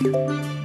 you.